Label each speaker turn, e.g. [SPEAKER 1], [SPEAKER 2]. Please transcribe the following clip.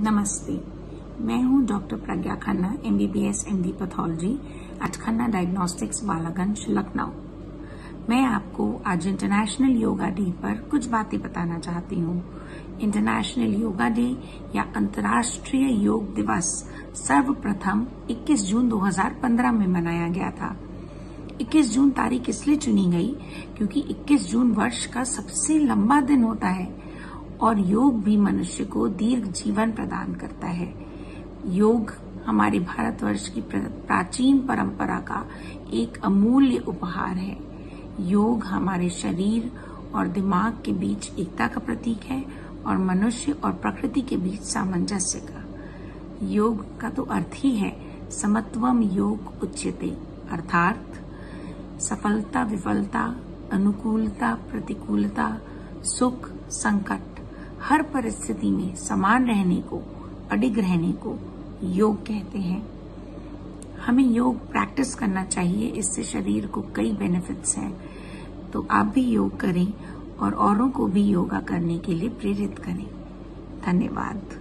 [SPEAKER 1] नमस्ते। मैं हूँ doctor Pragya Khanna MBBS MD pathology at Khanna diagnostics Balaganj, Lucknow. मैं आपको आज इंटरनेशनल योगा डे पर कुछ बातें बताना चाहती हूँ। इंटरनेशनल योगा डे या अंतर्राष्ट्रीय योग दिवस सर्वप्रथम 21 जून 2015 में मनाया गया था। 21 जून तारीख इसलिए चुनी गई क्योंकि 21 जून वर्ष का सबसे लंबा दिन होता है। और योग भी मनुष्य को दीर्घ जीवन प्रदान करता है। योग हमारे भारतवर्ष की प्राचीन परंपरा का एक अमूल्य उपहार है। योग हमारे शरीर और दिमाग के बीच एकता का प्रतीक है और मनुष्य और प्रकृति के बीच सामंजस्य का। योग का तो अर्थ ही है समत्वम योग उच्यते, अर्थात सफलता, विफलता, अनुकूलता, प्रतिकूलता, सुख, संकट हर परिस्थिति में समान रहने को, अडिग रहने को योग कहते हैं। हमें योग प्रैक्टिस करना चाहिए, इससे शरीर को कई बेनिफिट्स हैं। तो आप भी योग करें और औरों को भी योगा करने के लिए प्रेरित करें। धन्यवाद।